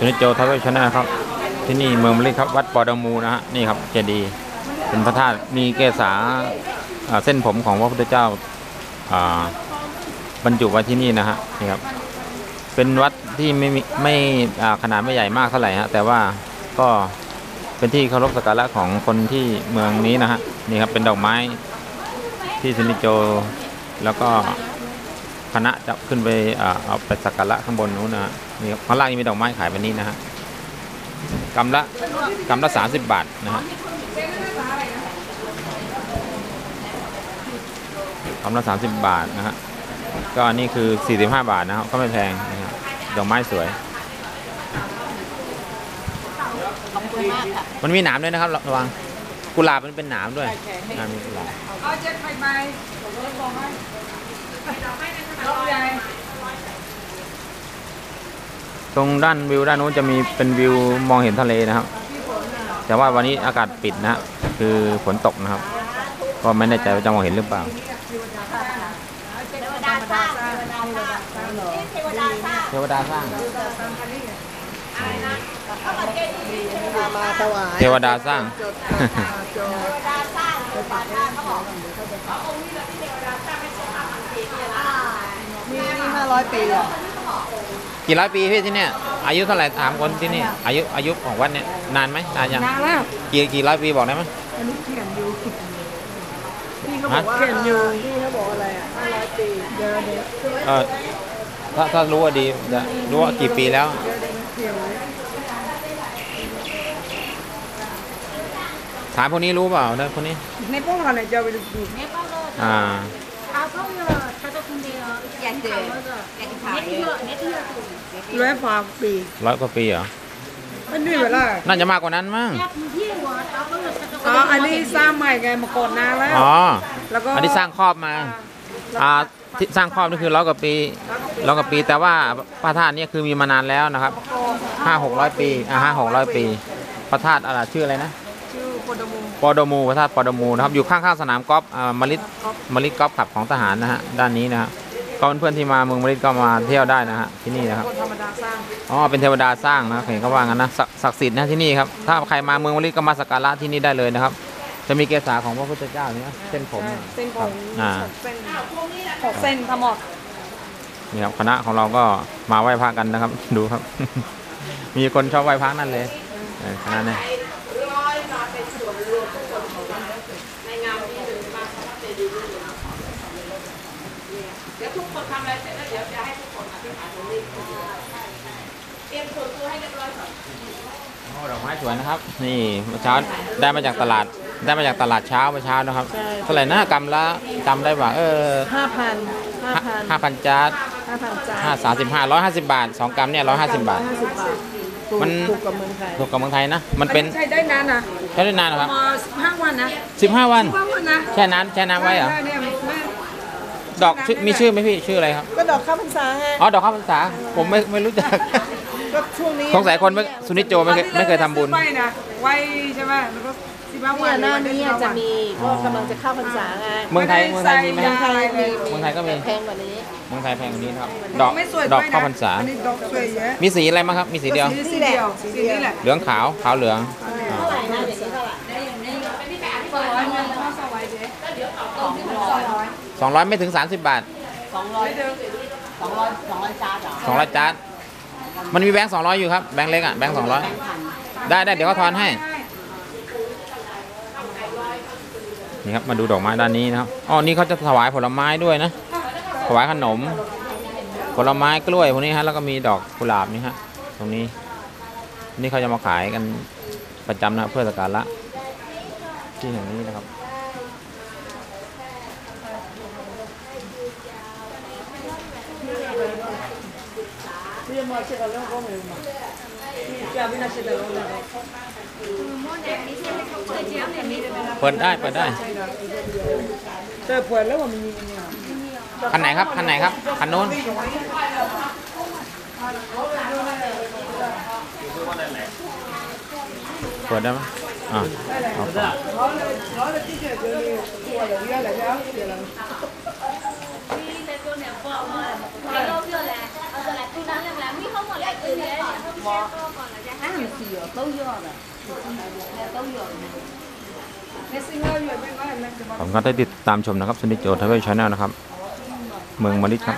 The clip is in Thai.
สุนิจโจทาวเวลชนะครับ ที่นี่เมืองมะลิครับวัดปอดมูนะฮะนี่ครับเจดีย์เป็นพระธาตุมีเกศาเส้นผมของพระพุทธเจ้าบรรจุไว้ที่นี่นะฮะนี่ครับเป็นวัดที่ไม่ไม่ขนาดไม่ใหญ่มากเท่าไหร่ฮะแต่ว่าก็เป็นที่เคารพสักการะของคนที่เมืองนี้นะฮะนี่ครับเป็นดอกไม้ที่สุนิจโจแล้วก็คณะจะขึ้นไปเอาไปสักการะข้างบนนู้นนะฮะ นี่ครับข้างล่างยังมีดอกไม้ขายแบบนี้นะฮะกำละกำละสามสิบบาทนะฮะกำละสามสิบบาทนะฮะก็อันนี้คือสี่สิบห้าบาทนะครับก็ไม่แพงนะครับดอกไม้สวยขอบคุณมากค่ะมันมีหนามด้วยนะครับระวังกุหลาบมันเป็นหนามด้วยอ่ามีกุหลาบ เอาเจ็ดไข่ใบผมก็บอกให้รอบใหญ่ ตรงด้านวิวด้านนู้นจะมีเป็นวิวมองเห็นทะเลนะครับ แต่ว่าวันนี้อากาศปิดนะฮะคือฝนตกนะครับ ก็ไม่แน่ใจว่าจะมองเห็นหรือเปล่าเทวดาสร้างเทวดาสร้างเทวดาสร้างมาถวายเทวดาสร้างเทวดาสร้างเทวดาสร้างเขาบอกมีห้าร้อยปีอะ กี่ร้อยปีพี่ที่เนี่ยอายุเท่าไหร่ถามคนที่นี่อายุอายุของวัดเนี่ยนานไหมนานยังนานแล้วกี่กี่ร้อยปีบอกได้ไหมอันนี้เขียนอยู่พี่เขาบอกว่าเขียนอยู่พี่เขาบอกอะไรอะห้าร้อยปีเดี๋ยวเดี๋ยวเออถ้าถ้ารู้ว่าดีจะรู้ว่ากี่ปีแล้วเดี๋ยวเดี๋ยวเขียนไว้ถามพวกนี้รู้เปล่านะพวกนี้ในพวกเราเนี่ยจะไปดูดูเนปาลอ่าอาเขา เจออยากถ่ายเยอะเน็ตเยอะร้อยฝ่าปีร้อยกว่าปีเหรอมันนี่เวลาน่าจะมากกว่านั้นมั้งอยากมีที่หัวเขาก็จะอ๋ออันนี้สร้างใหม่ไงมาก่อนนานแล้วอ๋อแล้วก็อันนี้สร้างครอบมาอ่าที่สร้างครอบนี่คือร้อยกว่าปีร้อยกว่าปีแต่ว่าพระธาตุเนี่ยคือมีมานานแล้วนะครับห้าหกร้อยปีอ่าห้าหกร้อยปี พระธาตุอะไรชื่ออะไรนะชื่อโคโดโมปอดมูพระธาตุปอดมูนะครับอยู่ข้างๆสนามกอล์ฟอ่ามลิตมลิตกอล์ฟขับของทหารนะฮะด้านนี้นะฮะ ก็เพื่อนๆที่มาเมืองมลิตก็มาเที่ยวได้นะฮะที่นี่นะครับคนธรรมดาสร้างอ๋อเป็นเทวดาสร้างนะเห็นเขาว่างั้นนะศักศักดิ์สิทธิ์นะที่นี่ครับถ้าใครมาเมืองมลิตก็มาสักการะที่นี่ได้เลยนะครับ จะมีเกศาของพระพุทธเจ้าเนี่ยเส้นผมใช่เนี่ยเส้นผครับมอ่าหกเส้นหกเส้นทั้งหมดนี่ครับคณะของเราก็มาไหว้พระกันนะครับ ดูครับ มีคนชอบไหว้พระนั่นเลยเออ คณะไรเสร็จแล้วเดี๋ยวจะให้ทุกคนี่ยมตัวให้เรียบร้อ้ดอกไม้สวยนะครับ นี่เมื่อเช้าได้มาจากตลาด ได้มาจากตลาดเช้าเมื่อเช้านะครับใช่ เท่าไหร่นะกำละจำได้ป่ะเออห้าพันห้าพันห้าพันจาร์ดห้าพันจานห้าสามสิบห้าร้อยห้าสิบบาทสองกรัมเนี่ยร้อยห้าสิบบาท ห้าสิบบาทถูกมัน ถูกกับเมืองไทยถูกกับเมืองไทยนะ มันเป็นใช้ได้นานนะใช้ได้นานเหรอครับมาสิบห้าวันนะสิบห้าวัน ห้าวันนะแช่น้ำแช่น้ำไว้เหรอ เนี่ย ดอกชื่อมีชื่อไหมพี่ชื่ออะไรครับ ก็ดอกข้าวพรรษาไงอ๋อดอกข้าวพรรษาผมไม่ไม่รู้จักก็ช่วงนี้สงสัยคนไม่สุนิจโจไม่เคยไม่เคยทำบุญซื้อไปนะไว้ใช่ไหมแล้วก็สิบห้าวัเนี่ยนหน้านี้จะมีก็กำลังจะเข้าพรรษาไงเมืองไทยเมืองไทยมีไหมเมืองไทยมีเมืองไทยก็มีแพงกว่านี้เมืองไทยแพงกว่านี้นะครับดดออกกไม่สวยดอกด้วยนะข้าวพรรษาอันนี้ดอกสวยเยอะมีสีอะไรบ้างครับ มีสีเดียวสีเดียวสีนี้แหละเหลืองขาวขาวเหลือง สองร้อยไม่ถึงสามสิบบาท สองร้อยสองร้อยสองร้อยจานองร้อ200จานมันมีแบงค์งร้อยอยู่ครับ แบงค์เล็กอะ แบงค์แบงร้อยได้ได้เดี๋ยวเขาทอนให้ นี่ครับ มาดูดอกไม้ด้านนี้นะครับ อ๋อ นี่เขาจะถวายผลไม้ด้วยนะ ถวายขนม ผลไม้กล้วยพวกนี้ฮะ แล้วก็มีดอกกุหลาบนี่ฮะ ตรงนี้ นี่เขาจะมาขายกันประจำนะเพื่อสกการะที่แห่งนี้นะครับ Io mo c'è quello come ma. Già vi nasce da loro. เปิดได้เปิดได้ Te puoi lo mi ni. คันไหนครับคันไหนครับคันโน้นเปิดได้ไหมอ่าเอาต่อ Nó là chỉ che io io lo via la già. มีแต่ตัวเนี่ยบอกมาไอ้ Bò Á mà xì ở tấu dò rồi Tấu dò này ผมก็ได้ติดตามชมนะครับสนิทโจทย์ทวีชแนลนะครับ เมืองมาริครับ